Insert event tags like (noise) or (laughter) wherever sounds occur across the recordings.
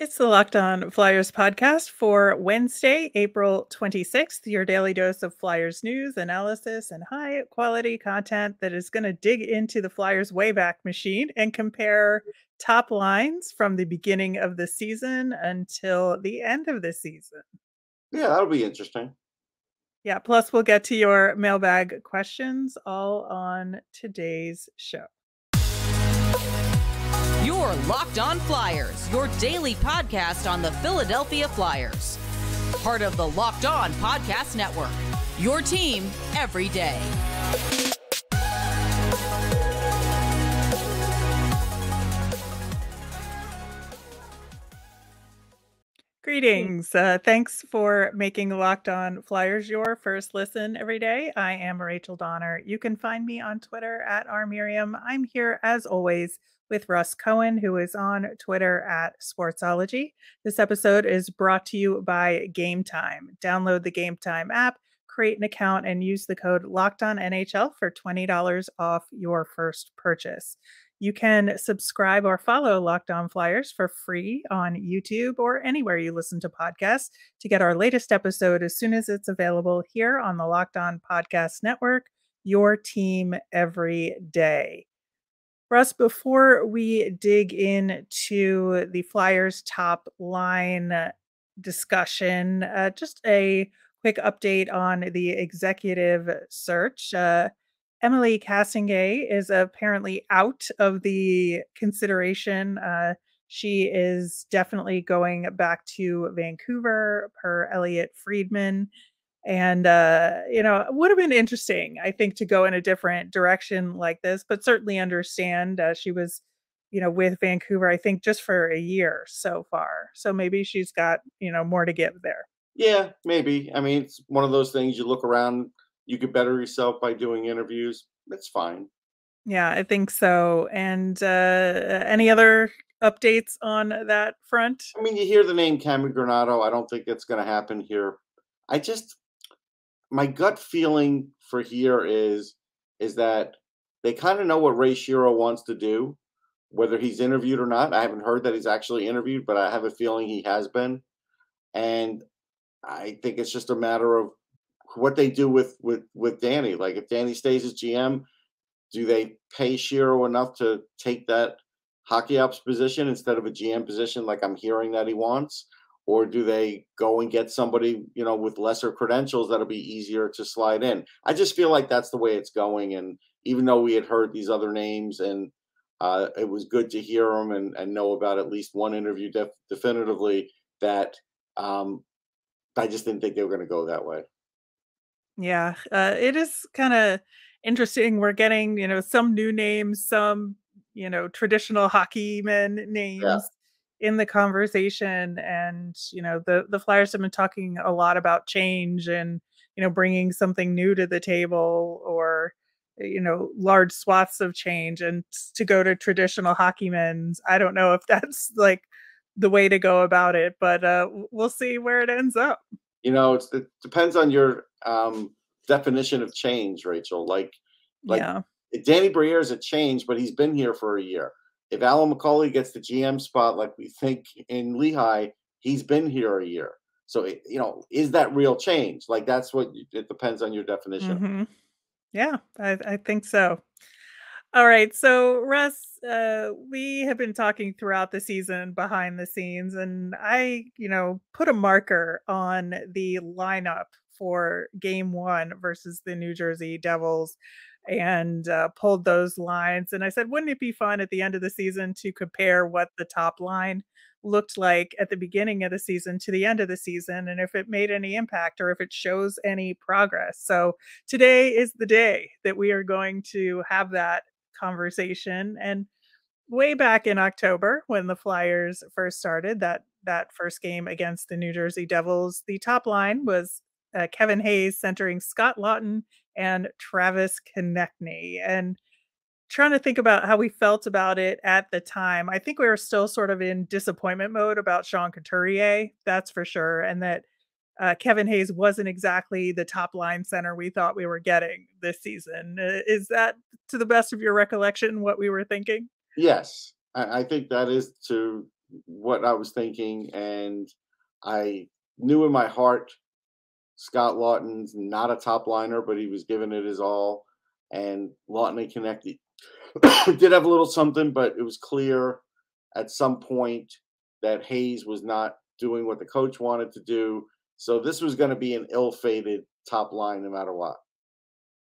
It's the Locked On Flyers podcast for Wednesday, April 26th, your daily dose of Flyers news, analysis, and high quality content that is going to dig into the Flyers Wayback Machine and compare top lines from the beginning of the season until the end of the season. Yeah, that'll be interesting. Yeah, plus we'll get to your mailbag questions all on today's show. Your Locked On Flyers, your daily podcast on the Philadelphia Flyers. Part of the Locked On Podcast Network. Your team every day. Greetings. Uh, thanks for making Locked On Flyers your first listen every day. I am Rachel Donner. You can find me on Twitter at rmiriam. I'm here as always with Russ Cohen, who is on Twitter at Sportsology. This episode is brought to you by Game Time. Download the Game Time app, create an account, and use the code Locked On NHL for $20 off your first purchase. You can subscribe or follow Locked On Flyers for free on YouTube or anywhere you listen to podcasts to get our latest episode as soon as it's available here on the Locked On Podcast Network, your team every day. Russ, before we dig into the Flyers top line discussion, uh, just a quick update on the executive search. Uh, Emilie Castonguay is apparently out of the consideration. Uh, she is definitely going back to Vancouver per Elliotte Friedman and uh you know it would have been interesting i think to go in a different direction like this but certainly understand uh, she was you know with vancouver i think just for a year so far so maybe she's got you know more to give there yeah maybe i mean it's one of those things you look around you could better yourself by doing interviews that's fine yeah i think so and uh any other updates on that front i mean you hear the name Cami Granato i don't think it's going to happen here i just my gut feeling for here is is that they kind of know what Ray Shero wants to do, whether he's interviewed or not. I haven't heard that he's actually interviewed, but I have a feeling he has been. And I think it's just a matter of what they do with with with Danny. Like if Danny stays as GM, do they pay Shero enough to take that hockey ops position instead of a GM position like I'm hearing that he wants? or do they go and get somebody you know with lesser credentials that'll be easier to slide in i just feel like that's the way it's going and even though we had heard these other names and uh, it was good to hear them and, and know about at least one interview def- definitively that um, i just didn't think they were going to go that way yeah uh, it is kind of interesting we're getting you know some new names some you know traditional hockey men names yeah in the conversation and you know the the flyers have been talking a lot about change and you know bringing something new to the table or you know large swaths of change and to go to traditional hockey men's i don't know if (laughs) that's like the way to go about it but uh we'll see where it ends up you know it depends on your um definition of change rachel like like yeah. danny briere is a change but he's been here for a year if Alyn McCauley gets the GM spot like we think in Lehigh, he's been here a year. So you know, is that real change? Like that's what it depends on your definition. Mm-hmm. Yeah, I, I, think so. All right, so Russ, uh, we have been talking throughout the season behind the scenes, and I, you know, put a marker on the lineup for Game One versus the New Jersey Devils and uh, pulled those lines. And I said, wouldn't it be fun at the end of the season to compare what the top line looked like at the beginning of the season to the end of the season and if it made any impact or if it shows any progress. So today is the day that we are going to have that conversation. And way back in October when the Flyers first started that that first game against the New Jersey Devils, the top line was uh, Kevin Hayes centering Scott Laughton and Travis Konecny. And trying to think about how we felt about it at the time. I think we were still sort of in disappointment mode about Sean Couturier, that's for sure. And that uh, Kevin Hayes wasn't exactly the top line center we thought we were getting this season. Is that, to the best of your recollection, what we were thinking? Yes, I, I think that is to what I was thinking, and I knew in my heart Scott Laughton's not a top liner, but he was giving it his all. And Laughton and Konecny (coughs) did have a little something, but it was clear at some point that Hayes was not doing what the coach wanted to do. So this was going to be an ill-fated top line no matter what.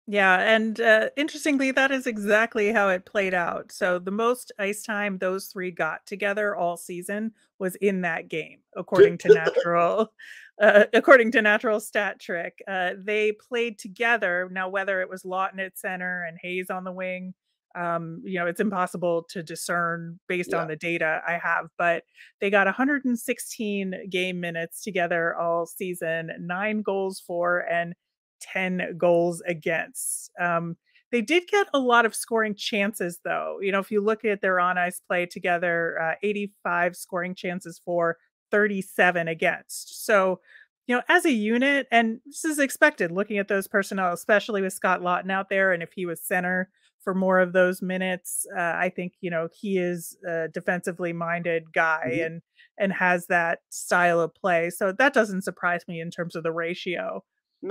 Yeah, and uh, interestingly, that is exactly how it played out. So the most ice time those three got together all season was in that game, according to natural, (laughs) uh, according to natural stat trick. Uh, they played together. Now, whether it was Laughton at center and Hayes on the wing, um, you know, it's impossible to discern based Yeah. on the data I have. But they got 116 game minutes together all season, nine goals for, and 10 goals against. Um, they did get a lot of scoring chances, though. You know, if you look at their on ice play together, uh, 85 scoring chances for, 37 against. So, you know, as a unit, and this is expected looking at those personnel, especially with Scott Laughton out there, and if he was center for more of those minutes, uh, I think you know he is a defensively minded guy Mhm. and and has that style of play. So that doesn't surprise me in terms of the ratio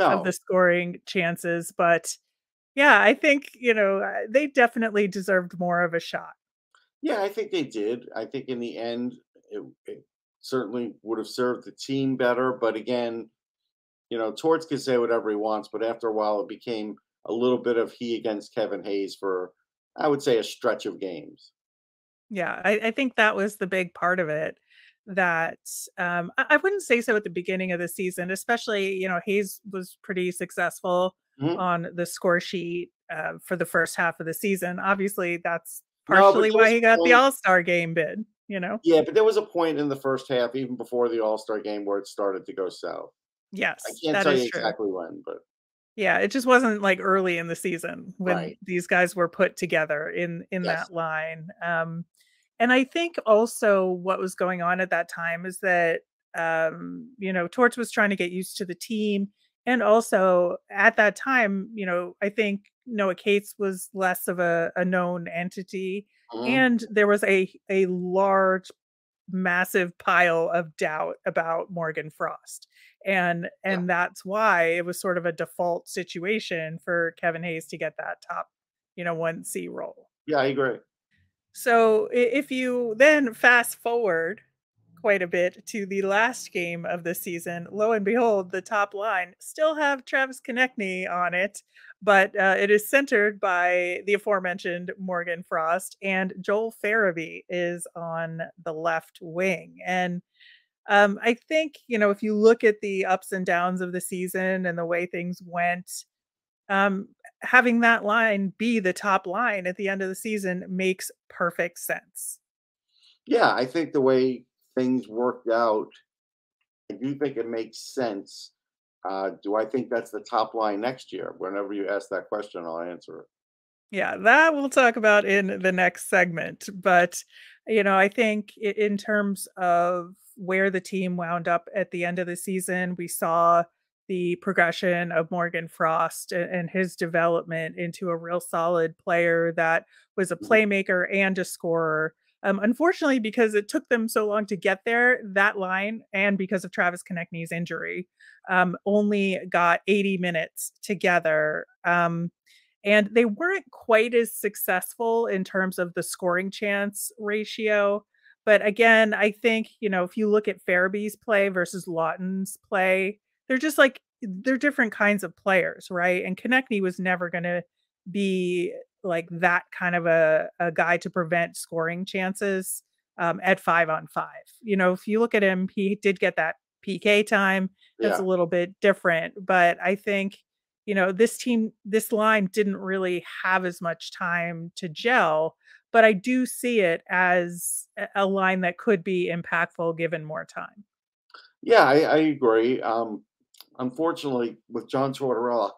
of the scoring chances. But yeah, I think, you know, uh, they definitely deserved more of a shot. yeah, I think they did. I think in the end, it, it certainly would have served the team better. But again, you know, Torts can say whatever he wants, but after a while, it became a little bit of he against Kevin Hayes for, I would say, a stretch of games. Yeah, I, I think that was the big part of it. That um, I, I wouldn't say so at the beginning of the season, especially, you know, Hayes was pretty successful Mhm. on the score sheet uh, for the first half of the season. Obviously, that's No, partially why he got the All Star game bid, you know? Yeah, but there was a point in the first half, even before the All Star game, where it started to go south. Yes, I can't that tell is you true. exactly when, but Yeah, it just wasn't like early in the season when Right. these guys were put together in in Yes. that line. Um, and I think also what was going on at that time is that um, you know, Torts was trying to get used to the team. And also at that time, you know, I think Noah Cates was less of a, a known entity. Mhm. And there was a a large massive pile of doubt about Morgan Frost. And and that's why it was sort of a default situation for Kevin Hayes to get that top, you know, 1C role. yeah, I agree. So if you then fast forward quite a bit to the last game of the season, lo and behold, the top line still have Travis Konecny on it, but uh, it is centered by the aforementioned Morgan Frost, and Joel Farabee is on the left wing. And um, I think, you know, if you look at the ups and downs of the season and the way things went, um, having that line be the top line at the end of the season makes perfect sense. Yeah, I think the way things worked out, I do think it makes sense. Uh, do I think that's the top line next year? Whenever you ask that question, I'll answer it. Yeah, that we'll talk about in the next segment. But, you know, I think in terms of where the team wound up at the end of the season, we saw the progression of Morgan Frost and his development into a real solid player that was a Mhm. playmaker and a scorer. Um, unfortunately, because it took them so long to get there, that line, and because of Travis Konecny's injury, um, only got 80 minutes together. Um, and they weren't quite as successful in terms of the scoring chance ratio. But again, I think, you know, if you look at Farabee's play versus Laughton's play, they're just like they're different kinds of players, right? And Konecny was never going to be like that kind of a, a guy to prevent scoring chances um, at five on five. You know, if you look at him, he did get that PK time. That's Yeah, a little bit different. But I think, you know, this team, this line didn't really have as much time to gel. But I do see it as a line that could be impactful given more time. yeah, I, I agree. Um, unfortunately, with John Tortorella,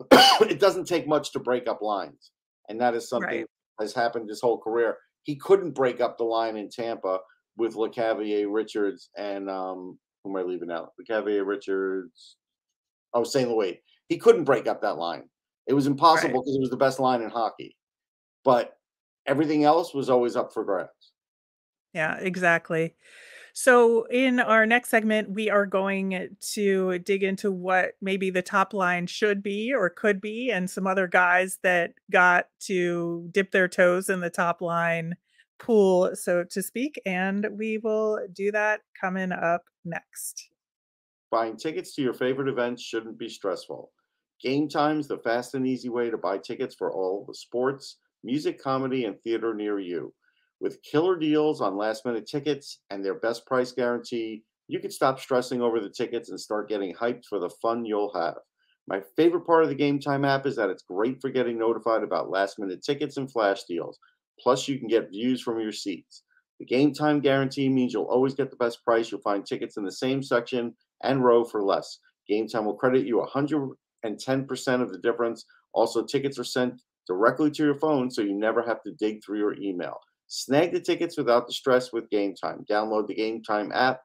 (coughs) it doesn't take much to break up lines, and that is something Right. that has happened his whole career. He couldn't break up the line in Tampa with Lecavalier Richards and um, who am I leaving out? Lecavalier Richards. Oh, St. Louis. He couldn't break up that line. It was impossible because it was the best line in hockey. But everything else was always up for grabs. Yeah, exactly. So, in our next segment, we are going to dig into what maybe the top line should be or could be, and some other guys that got to dip their toes in the top line pool, so to speak. And we will do that coming up next. Buying tickets to your favorite events shouldn't be stressful. Game Time's the fast and easy way to buy tickets for all the sports, music, comedy, and theater near you. With killer deals on last minute tickets and their best price guarantee, you can stop stressing over the tickets and start getting hyped for the fun you'll have. My favorite part of the Game Time app is that it's great for getting notified about last minute tickets and flash deals. Plus, you can get views from your seats. The Game Time guarantee means you'll always get the best price. You'll find tickets in the same section and row for less. Game Time will credit you 100 and 10% of the difference. Also, tickets are sent directly to your phone so you never have to dig through your email. Snag the tickets without the stress with Game Time. Download the Game Time app,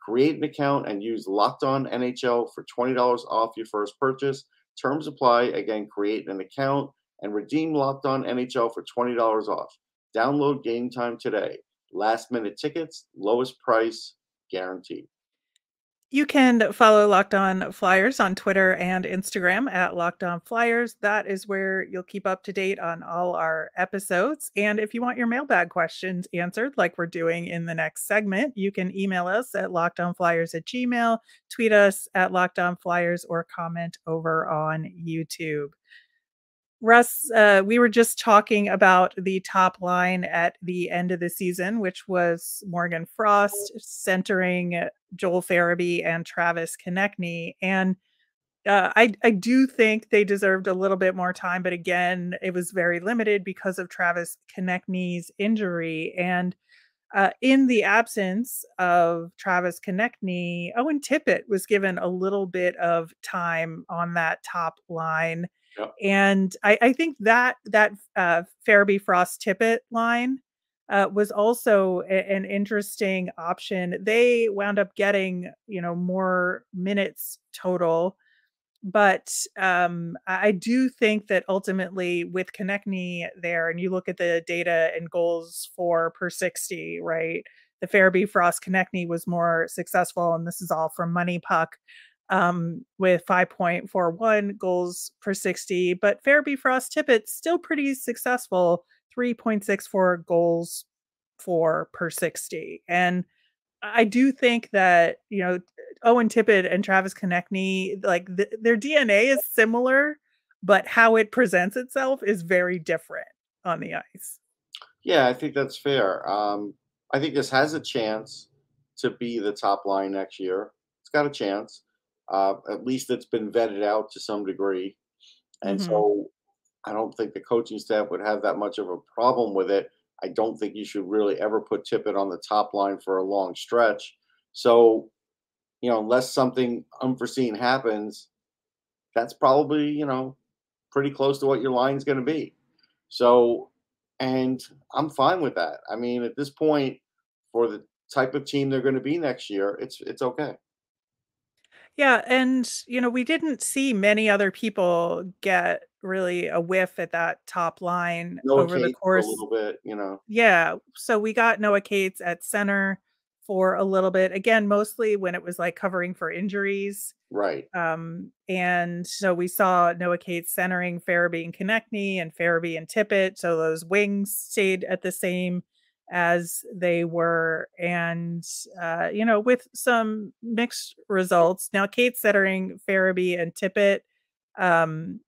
create an account, and use Locked On NHL for $20 off your first purchase. Terms apply. Again, create an account and redeem Locked On NHL for $20 off. Download Game Time today. Last minute tickets, lowest price guaranteed. You can follow Locked On Flyers on Twitter and Instagram at Locked On Flyers. That is where you'll keep up to date on all our episodes. And if you want your mailbag questions answered, like we're doing in the next segment, you can email us at lockedonflyers at gmail, tweet us at Locked On Flyers, or comment over on YouTube. Russ, uh, we were just talking about the top line at the end of the season, which was Morgan Frost centering Joel Farabee and Travis Konecny. And uh, I, I do think they deserved a little bit more time, but again, it was very limited because of Travis Konecny's injury. And uh, in the absence of Travis Konecny, Owen Tippett was given a little bit of time on that top line. And I, I think that that uh, Frost Tippett line uh, was also a, an interesting option. They wound up getting you know more minutes total, but um, I do think that ultimately with Konecny there, and you look at the data and goals for per sixty, right? The Farabee Frost Konecny was more successful, and this is all from MoneyPuck um, with 5.41 goals per 60. But Farabee Frost Tippett still pretty successful, 3.64 goals for per 60. And I do think that, you know, Owen Tippett and Travis Konecny, like th- their DNA is similar, but how it presents itself is very different on the ice. Yeah, I think that's fair. Um, I think this has a chance to be the top line next year. It's got a chance. Uh, at least it's been vetted out to some degree. And Mhm. so I don't think the coaching staff would have that much of a problem with it. I don't think you should really ever put Tippett on the top line for a long stretch. So, you know, unless something unforeseen happens, that's probably, you know, pretty close to what your line's going to be. So, and I'm fine with that. I mean, at this point, for the type of team they're going to be next year, it's it's okay. Yeah, and you know, we didn't see many other people get really a whiff at that top line Noah over the Cates for a little bit, you know. Yeah, so we got Noah Cates at center for a little bit. Again, mostly when it was like covering for injuries. Right. Um, and so we saw Noah Cates centering Farabee and Konecny and Farabee and Tippett. So those wings stayed at the same as they were. And, uh, you know, with some mixed results. Now, Cates centering Farabee and Tippett um,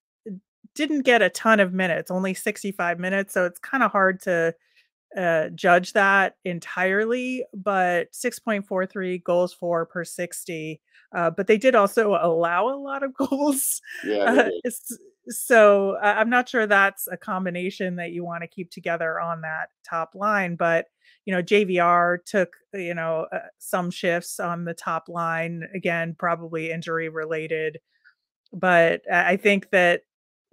didn't get a ton of minutes, only 65 minutes. So it's kind of hard to uh, judge that entirely, but 6.43 goals for per 60. Uh, but they did also allow a lot of (laughs) goals. Yeah. Uh, so uh, I'm not sure that's a combination that you want to keep together on that top line. But you know, JVR took you know uh, some shifts on the top line again, probably injury related. But uh, I think that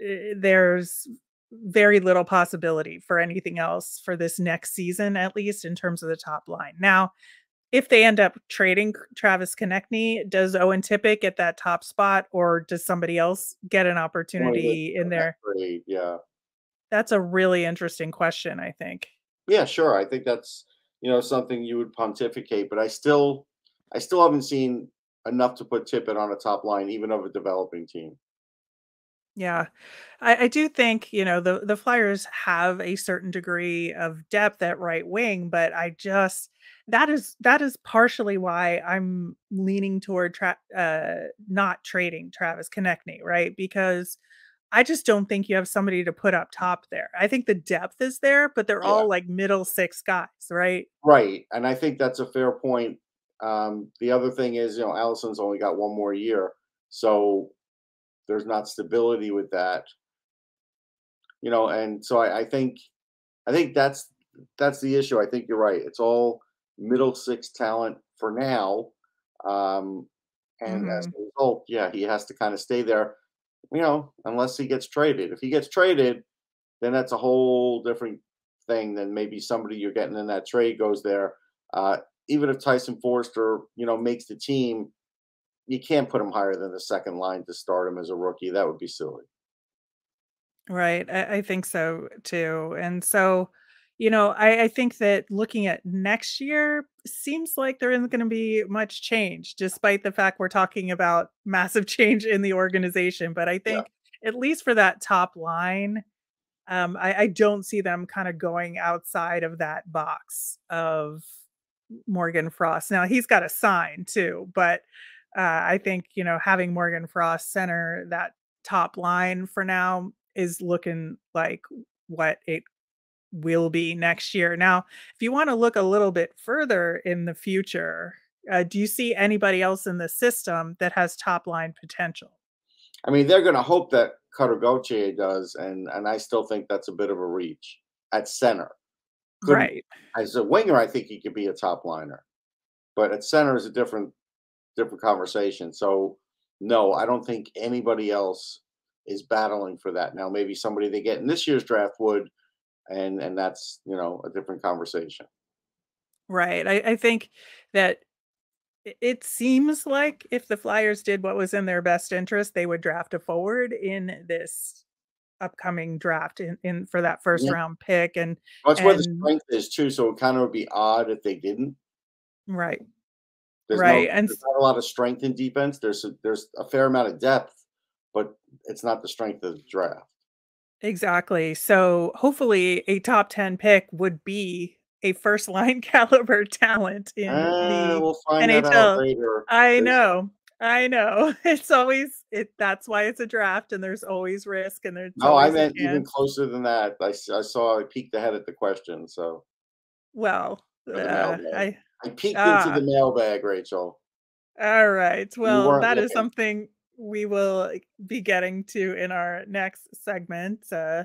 uh, there's very little possibility for anything else for this next season, at least in terms of the top line. Now, if they end up trading Travis Konecny, does Owen Tippett get that top spot, or does somebody else get an opportunity in there? Yeah. That's a really interesting question. I think. Yeah, sure. I think that's you know, something you would pontificate. But I still, I still haven't seen enough to put Tippett on a top line, even of a developing team. Yeah. I, I do think, you know, the the Flyers have a certain degree of depth at right wing, but I just that is that is partially why I'm leaning toward tra- uh not trading Travis Konecny, right? Because I just don't think you have somebody to put up top there. I think the depth is there, but they're Yeah. all like middle six guys, right? Right, and I think that's a fair point. Um, the other thing is, you know, Allison's only got one more year, so there's not stability with that. You know, and so I, I think, I think that's that's the issue. I think you're right. It's all middle six talent for now, um, and as Mhm. a result, yeah, he has to kind of stay there. You know, unless he gets traded. If he gets traded, then that's a whole different thing. Then maybe somebody you're getting in that trade goes there. Uh, even if Tyson Foerster, you know, makes the team, you can't put him higher than the second line to start him as a rookie. That would be silly. Right. I, I think so too. And so, you know, I, I think that looking at next year seems like there isn't going to be much change, despite the fact we're talking about (laughs) massive change in the organization. But I Yeah. think at least for that top line, um, I, I don't see them kind of going outside of that box of Morgan Frost. Now he's got a sign too, but uh, I think you know having Morgan Frost center that top line for now is looking like what it will be next year. Now, if you want to look a little bit further in the future, uh, do you see anybody else in the system that has top line potential? I mean, they're going to hope that Cutter Gauthier does, and and I still think that's a bit of a reach at center. Couldn't- Right. As a winger, I think he could be a top liner, but at center is a different different conversation. So no, I don't think anybody else is battling for that. Now, maybe somebody they get in this year's draft would, and and that's you know a different conversation. Right. I, I think that it seems like if the Flyers did what was in their best interest, they would draft a forward in this upcoming draft in, in for that first Yeah. round pick. And That's where the strength is too. So it kind of would be odd if they didn't. right. There's Right, no, and there's not a lot of strength in defense. There's a, there's a fair amount of depth, but it's not the strength of the draft. Exactly. So hopefully a top 10 pick would be a first line (laughs) caliber talent in Uh, the we'll find that out NHL. I know. I know. (laughs) It's always it that's why it's a draft and there's always risk and there's No, I meant even closer than that. I, I saw I peeked ahead at the question, so Well, uh. I I peeked Ah. into the mailbag, Rachel. all right. Well, that is something we will be getting to in our next segment. Uh,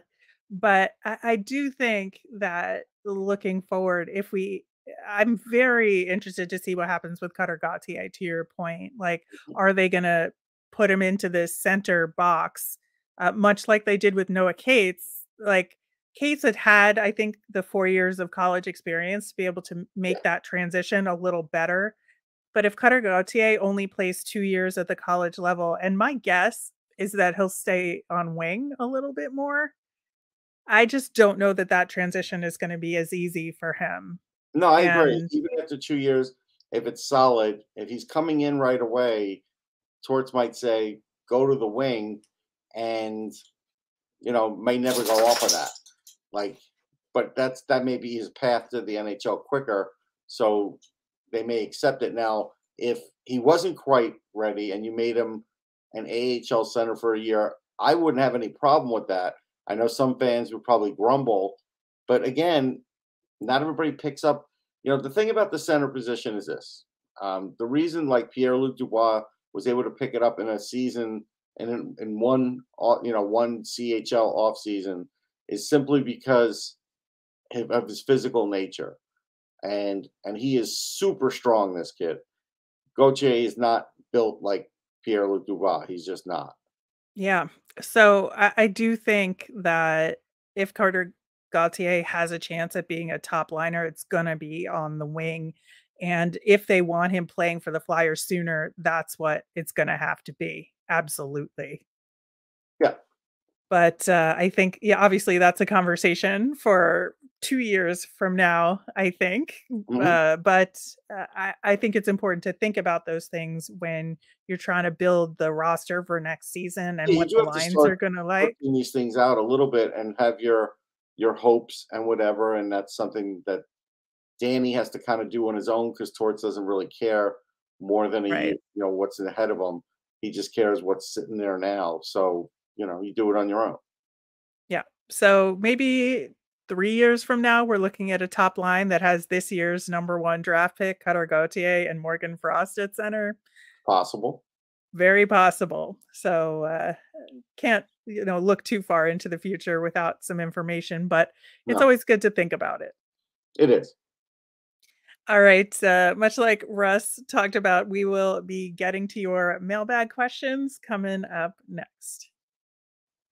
but I, I do think that looking forward, if we, I'm very interested to see what happens with Cutter Gauthier. To your point, like, Mhm. are they going to put him into this center box, uh, much like they did with Noah Cates? Like, Cates had had, I think, the four years of college experience to be able to make that transition a little better. But if Cutter Gauthier only plays two years at the college level, and my guess is that he'll stay on wing a little bit more, I just don't know that that transition is going to be as easy for him. No, I agree. Even after two years, if it's solid, if he's coming in right away, Torts might say, go to the wing and you know, may never go off of that. Like, but that's that may be his path to the NHL quicker. So they may accept it. Now, if he wasn't quite ready and you made him an AHL center for a year, I wouldn't have any problem with that. I know some fans would probably grumble, but again, not everybody picks up. You know, the thing about the center position is this: um, the reason like Pierre Luc Dubois was able to pick it up in a season and in, in one, you know, one CHL off season is simply because of his physical nature, and and he is super strong. This kid, Gauthier is not built like Pierre Luc Dubois. He's just not. Yeah. So I, I do think that if Cutter Gauthier has a chance at being a top liner, it's going to be on the wing. And if they want him playing for the Flyers sooner, that's what it's going to have to be. Absolutely. But uh, I think, yeah, obviously that's a conversation for two years from now, I think. Mhm. Uh, but uh, I, I think it's important to think about those things when you're trying to build the roster for next season and Yeah, what the lines are going to like. these things out a little bit and have your your hopes and whatever and that's something that danny has to kind of do on his own because torts doesn't really care more than he Right. you know what's ahead of him he just cares what's sitting there now so you know you do it on your own Yeah. So maybe three years from now, we're looking at a top line that has this year's number one draft pick, Cutter Gauthier and Morgan Frost at center. possible Very possible. So uh, can't you know look too far into the future without some information, but it's No. always good to think about it. it is All right. Uh, much like Russ talked about, we will be getting to your mailbag questions coming up next.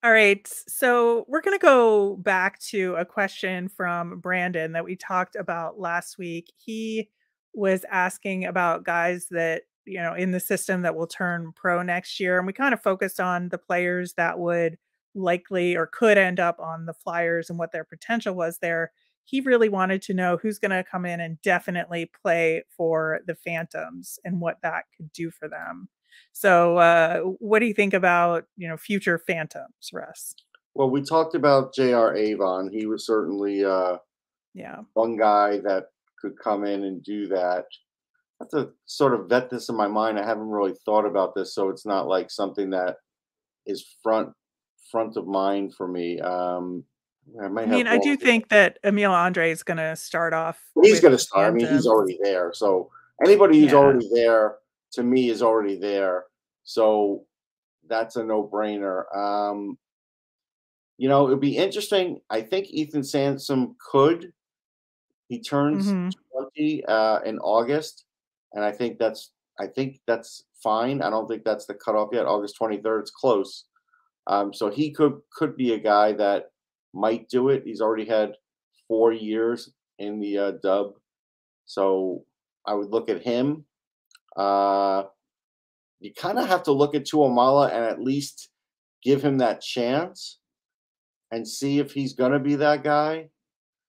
All right. So we're going to go back to a question from Brandon that we talked about last week. He was asking about guys that, you know, in the system that will turn pro next year. And we kind of focused on the players that would likely or could end up on the Flyers and what their potential was there he really wanted to know who's going to come in and definitely play for the Phantoms and what that could do for them. So, uh, what do you think about you know future Phantoms, Russ? well we talked about jr avon he was certainly uh Yeah, one guy that could come in and do that. I have to sort of vet this in my mind. I haven't really thought about this, so it's not like something that is front front of mind for me. Um, I might I have. mean, I do think that Emil Andrae is going to start off. he's going to start. I mean, he's already there. So anybody who's Yeah. already there, to me, is already there. So that's a no brainer. Um, you know, it'd be interesting. I think Ethan Samson could. He turns Mhm. 20 uh, in August, and I think that's I think that's fine. I don't think that's the cutoff yet. August 23rd, it's close. Um, so he could could be a guy that might do it. He's already had four years in the uh, dub, so I would look at him. Uh, you kind of have to look at Tuomala and at least give him that chance and see if he's going to be that guy.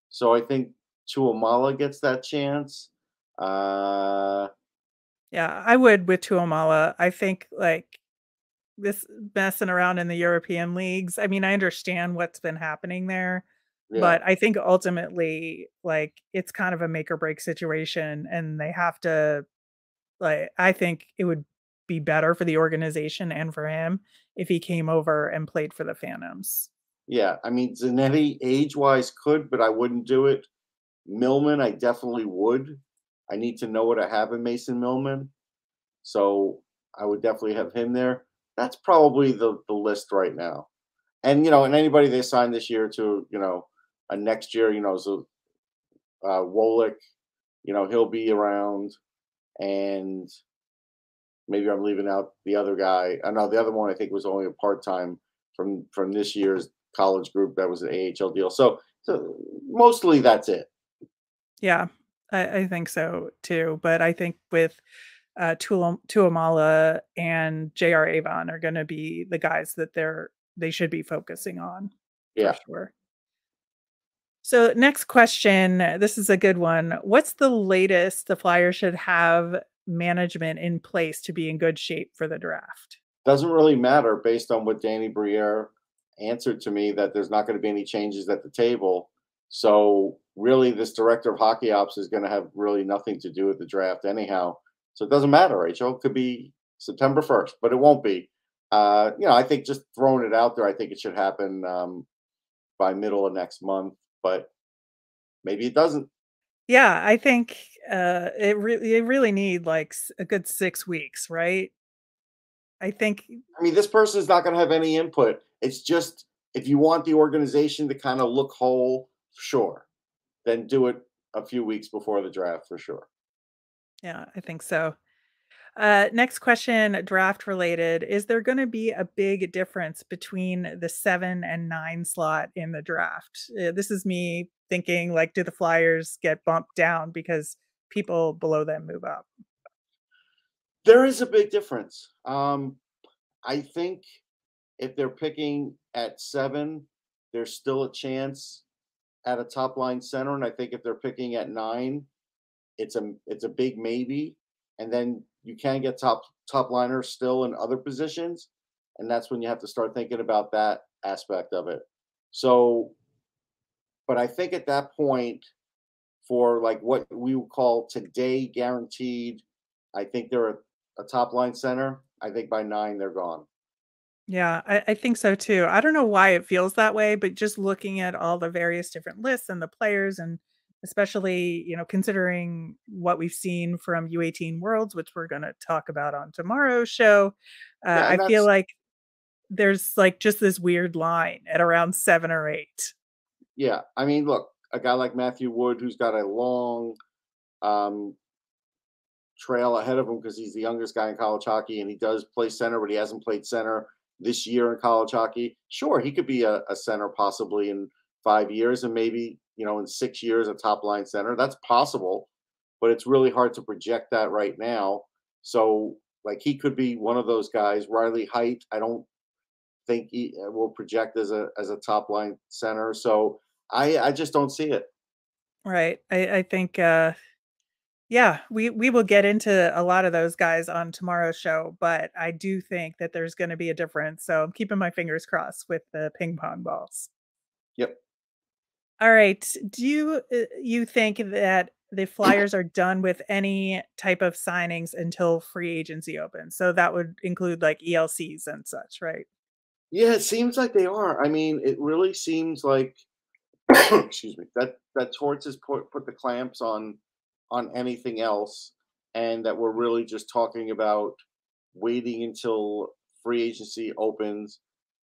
So I think Tuomala gets that chance. Uh, Yeah, I would with Tuomala. I think like this messing around in the European leagues. I mean, I understand what's been happening there, yeah. but I think ultimately, like, it's kind of a make or break situation, and they have to, like, I think it would be better for the organization and for him if he came over and played for the Phantoms. Yeah, I mean Zanetti age wise could, but I wouldn't do it. Millman, I definitely would. I need to know what I have in Mason Millman. So I would definitely have him there. That's probably the, the list right now. And you know, and anybody they signed this year to, you know, a next year, you know, so uh Wolick, you know, he'll be around and maybe I'm leaving out the other guy. I know the other one I think was only a part time from from this year's college group that was an AHL deal. So so mostly that's it. Yeah, I, I think so too. But I think with uh, Tuomala and J.R. Avon are going to be the guys that they're they should be focusing on. Yeah. sure. So next question, this is a good one. What's the latest the Flyers should have management in place to be in good shape for the draft? Doesn't really matter based on what Danny Briere answered to me that there's not going to be any changes at the table. So really this director of hockey ops is going to have really nothing to do with the draft anyhow. So it doesn't matter, Rachel. It could be September 1st, but it won't be. Uh, you know, I think just throwing it out there, I think it should happen um, by middle of next month, but maybe it doesn't. Yeah, I think uh, it really they really need like a good six weeks, right? I think I mean, this person is not going to have any input. It's just if you want the organization to kind of look whole, sure, then do it a few weeks before the draft for sure. Yeah, I think so. Uh, next question, draft related. Is there going to be a big difference between the seven and nine slot in the draft? Uh, this is me thinking, like, do the Flyers get bumped down because people below them move up? There is a big difference. Um, I think if they're picking at seven, there's still a chance at a top line center, and I think if they're picking at nine, it's a it's a big maybe. And then you can get top top liners still in other positions, and that's when you have to start thinking about that aspect of it. So, but I think at that point, for like what we would call today guaranteed, I think they're a, a top line center. I think by nine they're gone. Yeah, I, I think so too. I don't know why it feels that way, but just looking at all the various different lists and the players, and especially, you know, considering what we've seen from U18 Worlds, which we're going to talk about on tomorrow's show, uh, Yeah, I feel like there's like just this weird line at around seven or eight. yeah. I mean, look, a guy like Matthew Wood, who's got a long um, trail ahead of him because he's the youngest guy in college hockey and he does play center, but he hasn't played center this year in college hockey. Sure, he could be a, a center possibly in five years and maybe, you know, in six years, a top line center. That's possible, but it's really hard to project that right now. So, like, he could be one of those guys. Riley Height, I don't think he uh, will project as a as a top line center. So, I I just don't see it. Right. I, I think uh yeah, we we will get into a lot of those guys on tomorrow's show, but I do think that there's going to be a difference. So I'm keeping my fingers crossed with the ping pong balls. Yep. All right. Do you uh, you think that the (coughs) Flyers are done with any type of signings until free agency opens? So that would include like ELCs and such, right? Yeah, it seems like they are. I mean, it really seems like (coughs) excuse me that that Torts has put put the clamps on on anything else, and that we're really just talking about waiting until free agency opens,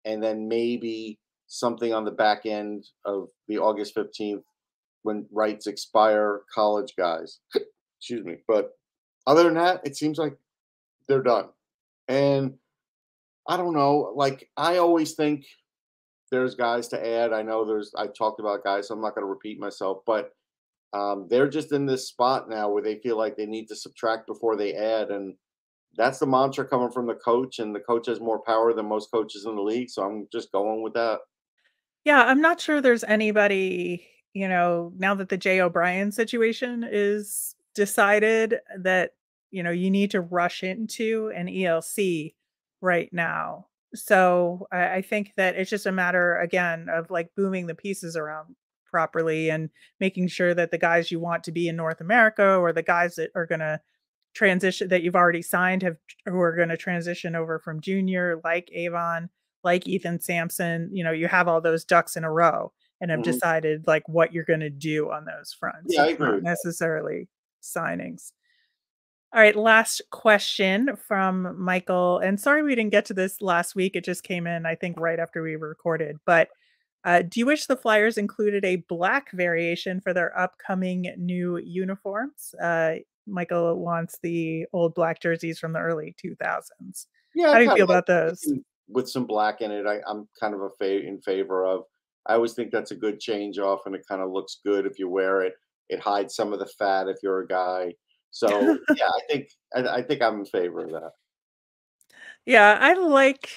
and then maybe something on the back end of the August fifteenth when rights expire. College guys, (coughs) excuse me. But other than that, it seems like they're done, and I don't know. Like I always think there's guys to add. I know there's I talked about guys, so I'm not going to repeat myself, but um, they're just in this spot now where they feel like they need to subtract before they add, and that's the mantra coming from the coach, and the coach has more power than most coaches in the league, so I'm just going with that. Yeah, I'm not sure there's anybody, you know, now that the Jay O'Brien situation is decided that, you know, you need to rush into an ELC right now. So I, I think that it's just a matter, again, of like booming the pieces around properly and making sure that the guys you want to be in North America or the guys that are going to transition that you've already signed have who are going to transition over from junior like Avon like Ethan Samson, you know, you have all those ducks in a row and have Mhm. decided like what you're going to do on those fronts. Yeah, I agree not necessarily signings. All right, last question from Michael. And sorry we didn't get to this last week. It just came in, I think, right after we recorded. But uh, do you wish the Flyers included a black variation for their upcoming new uniforms? Uh, Michael wants the old black jerseys from the early 2000s. Yeah, How do you feel about those? With some black in it. I, I'm kind of a fa- in favor of. I always think that's a good change off, and it kind of looks good if you wear it. It hides some of the fat if you're a guy. So (laughs) yeah, I think I, I think I'm in favor of that. Yeah, I like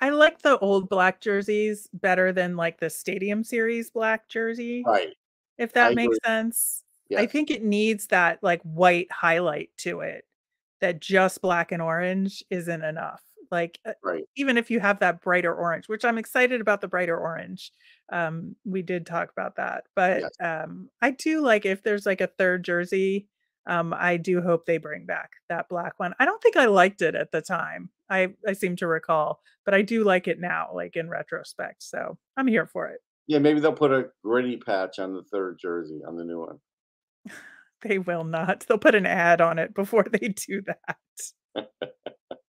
I like the old black jerseys better than like the Stadium Series black jersey, Right. if I that makes agree. sense. I think it needs that like white highlight to it that just black and orange isn't enough. Like uh, Right. even if you have that brighter orange, which I'm excited about the brighter orange. Um, we did talk about that, but Yes. um, I do like if there's like a third jersey. Um, I do hope they bring back that black one. I don't think I liked it at the time. I I seem to recall, but I do like it now, like in retrospect. So I'm here for it. Yeah, maybe they'll put a gritty patch on the third jersey on the new one. They will not. They'll put an ad on it before they do that. (laughs)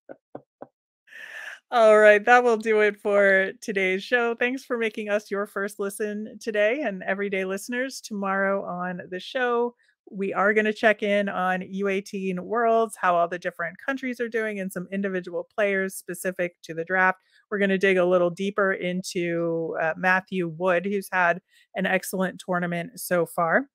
All right, that will do it for today's show. Thanks for making us your first listen today and everyday listeners. Tomorrow on the show, we are going to check in on U18 Worlds, how all the different countries are doing, and some individual players specific to the draft. We're going to dig a little deeper into uh, Matthew Wood, who's had an excellent tournament so far.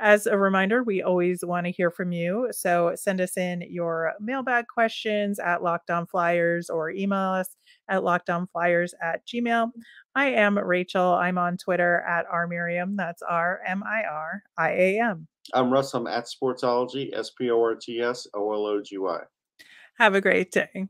As a reminder, we always want to hear from you. So send us in your mailbag questions at Locked On Flyers or email us at lockedonflyers at gmail. I am Rachel. I'm on Twitter at rmiriam. That's R M I R I A M. I'm Russ. I'm at Sportsology, S P O R T S O L O G Y. Have a great day.